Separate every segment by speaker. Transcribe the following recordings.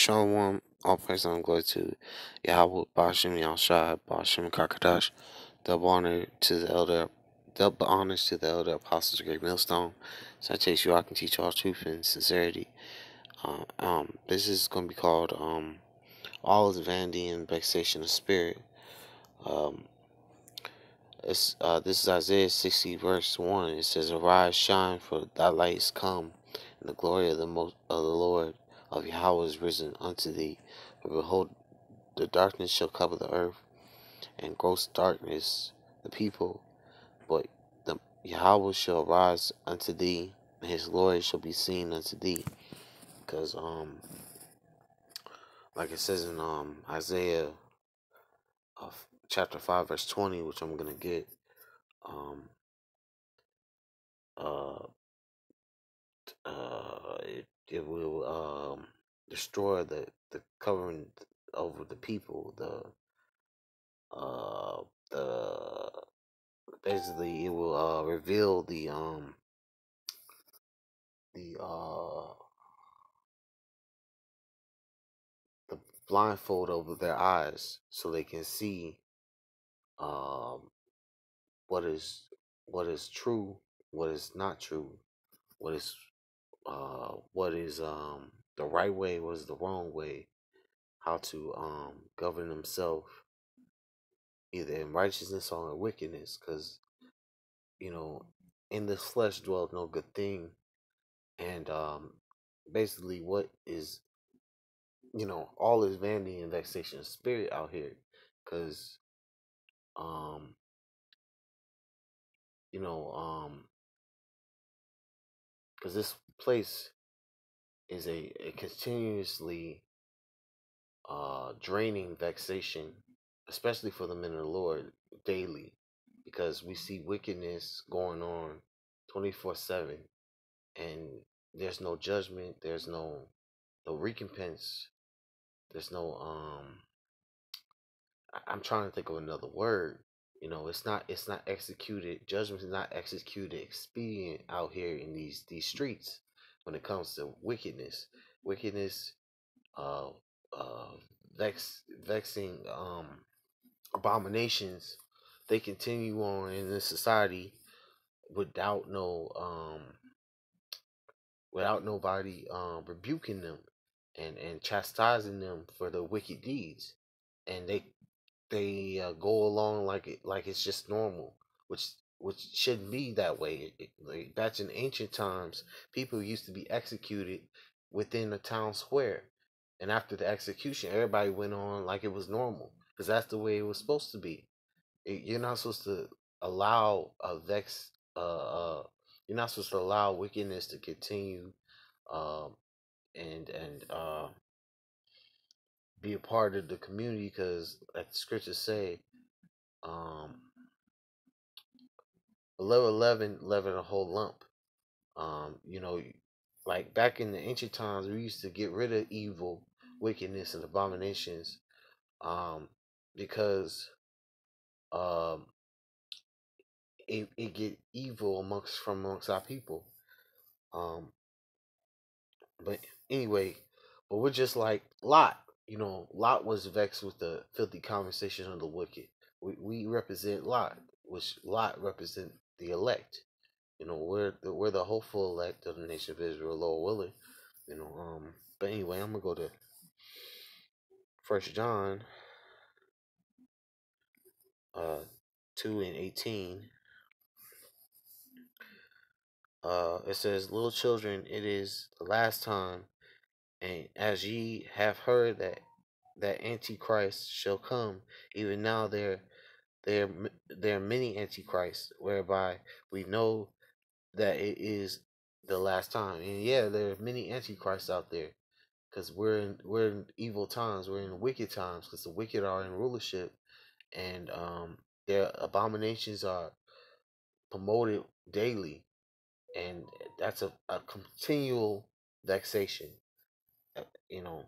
Speaker 1: Shalom, all praise and glory to Yahweh, Bashim, Yahshai, Bashim, Kakadash. Double honor to the elder, double honors to the elder apostles of Great Millstone. So I teach you, I can teach all truth and sincerity. Uh, um, this is going to be called um, All is Vanity and Vexation of Spirit. Um, it's, uh, this is Isaiah 60, verse 1. It says, Arise, shine, for thy light is come, and the glory of the, most, of the Lord of Yahweh is risen unto thee. For behold, the darkness shall cover the earth, and gross darkness the people. But the Yahweh shall rise unto thee, and his glory shall be seen unto thee. Because, um, like it says in um Isaiah of chapter 5, verse 20, which I'm going to get, um, uh, uh, it, will um, destroy the, the covering over the people, the, uh, the, basically, it will uh, reveal the, um, the, uh, the blindfold over their eyes so they can see um, what is what is true, what is not true, what is uh, what is um, the right way, what is the wrong way, how to um, govern themselves either in righteousness or in wickedness, because you know in this flesh dwells no good thing, and um, basically what is you know all is vanity and vexation of spirit out here, because um you know um because this place is a, a continuously uh draining vexation especially for the men of the lord daily because we see wickedness going on 24 7 and there's no judgment there's no no recompense there's no um I- i'm trying to think of another word you know it's not it's not executed judgment is not executed expedient out here in these these streets when it comes to wickedness. Wickedness uh uh vex vexing um abominations. They continue on in this society without no um without nobody um rebuking them and and chastising them for their wicked deeds. And they they uh, go along like it like it's just normal, which which shouldn't be that way. Like back in ancient times, people used to be executed within the town square, and after the execution, everybody went on like it was normal because that's the way it was supposed to be. It, you're not supposed to allow a vex. Uh, uh, you're not supposed to allow wickedness to continue, um, and and uh, be a part of the community because, like the scriptures say, um, below 11, 11 a whole lump. Um, you know, like back in the ancient times, we used to get rid of evil, wickedness, and abominations, um, because um, it it get evil amongst from amongst our people. Um, but anyway, but we're just like Lot. You know, Lot was vexed with the filthy conversation of the wicked. We we represent Lot, which Lot represent the elect. You know, we're the, we're the hopeful elect of the nation of Israel, Lord willing. You know, um, but anyway, I'm gonna go to First John, uh, two and eighteen. Uh, it says, "Little children, it is the last time, and as ye have heard that that Antichrist shall come, even now there there there are many antichrists, whereby we know that it is the last time. And yeah, there are many antichrists out there because we're in we're in evil times. We're in wicked times because the wicked are in rulership, and um, their abominations are promoted daily, and that's a, a continual vexation. Uh, You know,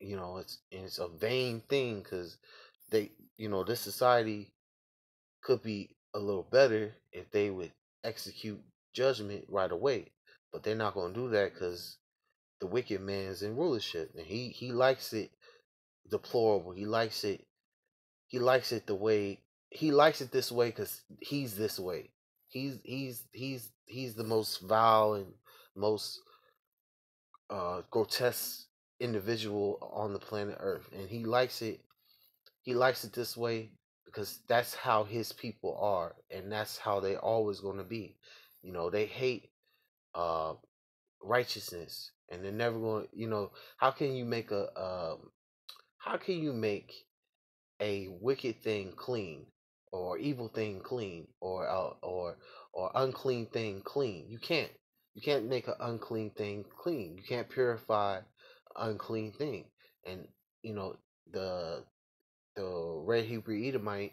Speaker 1: you know, it's it's a vain thing because they, you know, this society could be a little better if they would execute judgment right away, but they're not going to do that because the wicked man's in rulership, and he he likes it deplorable. He likes it. He likes it the way he likes it this way because he's this way. He's he's he's he's the most vile and most uh, grotesque individual on the planet Earth, and he likes it. He likes it this way because that's how his people are, and that's how they always going to be. You know, they hate uh, righteousness, and they're never going. You know, how can you make a um, how can you make a wicked thing clean, or evil thing clean, or uh, or or unclean thing clean? You can't. You can't make an unclean thing clean. You can't purify unclean thing. And you know the the red Hebrew Edomite,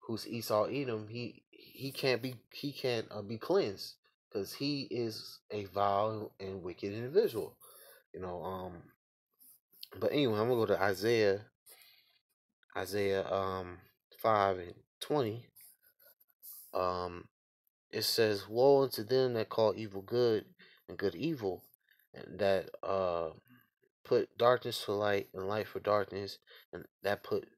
Speaker 1: who's Esau Edom, he he can't be he can't uh, be cleansed because he is a vile and wicked individual. You know, um. But anyway, I'm gonna go to Isaiah, Isaiah um five and twenty. Um, it says, "Woe unto them that call evil good and good evil, and that uh put darkness for light and light for darkness, and that put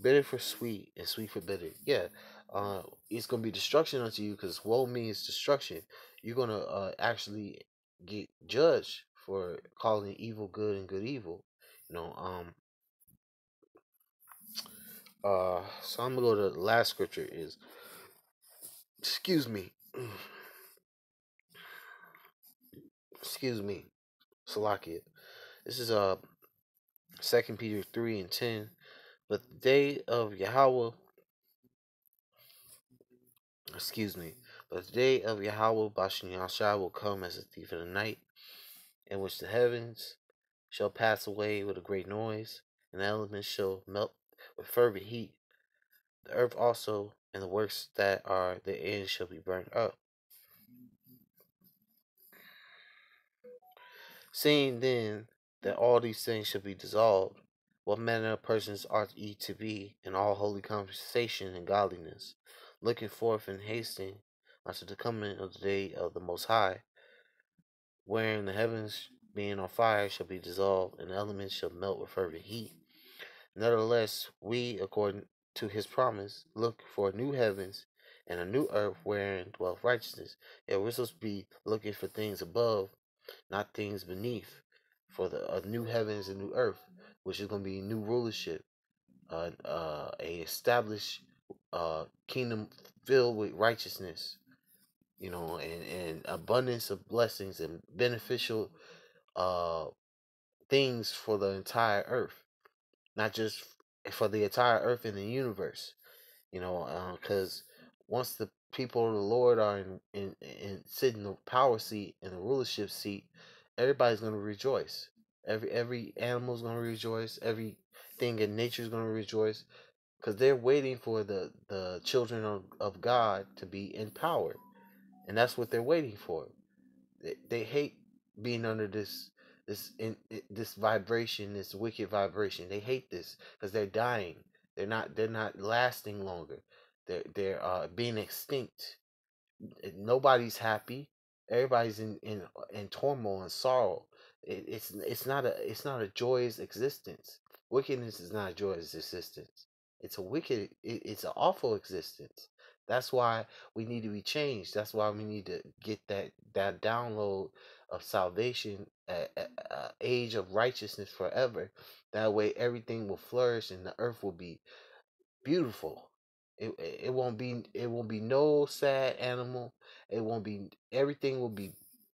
Speaker 1: bitter for sweet and sweet for bitter." Yeah, uh, it's gonna be destruction unto you because woe means destruction. You're gonna uh actually get judged for calling evil good and good evil. You know, um. Uh, so I'm gonna go to the last scripture is excuse me. excuse me. Salakia. This is uh Second Peter three and ten. But the day of Yahweh excuse me. But the day of Yahweh Yahshua will come as a thief in the night, in which the heavens shall pass away with a great noise, and the elements shall melt with fervent heat. The earth also and the works that are therein shall be burned up. Seeing then that all these things shall be dissolved, what manner of persons ought ye to be in all holy conversation and godliness, looking forth and hasting unto the coming of the day of the Most High, wherein the heavens being on fire shall be dissolved, and the elements shall melt with fervent heat. Nevertheless, we, according to his promise, look for new heavens and a new earth wherein dwelleth righteousness. Yeah, we're supposed to be looking for things above, not things beneath. For the a new heavens and new earth, which is going to be new rulership, uh, uh, a established uh, kingdom filled with righteousness, you know, and, and abundance of blessings and beneficial uh, things for the entire earth, not just for the entire earth and the universe, you know, because uh, once the people of the Lord are in, in, in sitting in the power seat and the rulership seat, everybody's going to rejoice. Every every animal's going to rejoice. Everything in nature's going to rejoice because they're waiting for the the children of, of God to be in power, and that's what they're waiting for. They, they hate being under this this in this vibration, this wicked vibration. They hate this because they're dying. They're not they're not lasting longer. They're they're uh, being extinct. Nobody's happy. Everybody's in in in turmoil and sorrow. It, it's it's not a it's not a joyous existence. Wickedness is not a joyous existence. It's a wicked. It, it's an awful existence. That's why we need to be changed. That's why we need to get that that download of salvation, a, a, a age of righteousness forever. That way, everything will flourish and the earth will be beautiful. It, it won't be it won't be no sad animal. It won't be everything will be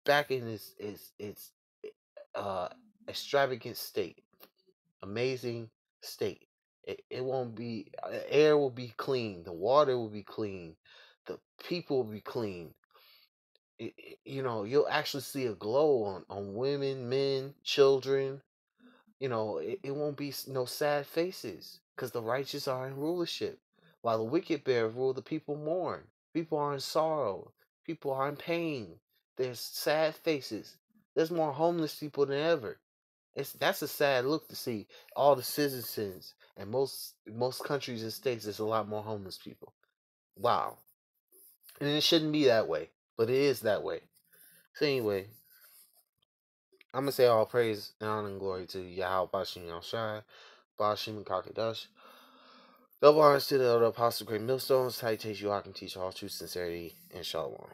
Speaker 1: back in its its its uh extravagant state, amazing state. It, it won't be air will be clean, the water will be clean, the people will be clean. It, it, you know, you'll actually see a glow on on women, men, children. You know, it, it won't be no sad faces because the righteous are in rulership. While the wicked bear rule, the people mourn. People are in sorrow. People are in pain. There's sad faces. There's more homeless people than ever. It's that's a sad look to see all the citizens and most most countries and states. There's a lot more homeless people. Wow, and it shouldn't be that way, but it is that way. So anyway, I'm gonna say all praise and honor and glory to Yahweh Bashim Yahshai, Bashim Kakadash. Double honors to the elder apostle, great millstones, salutations you all can teach all true sincerity and shalom.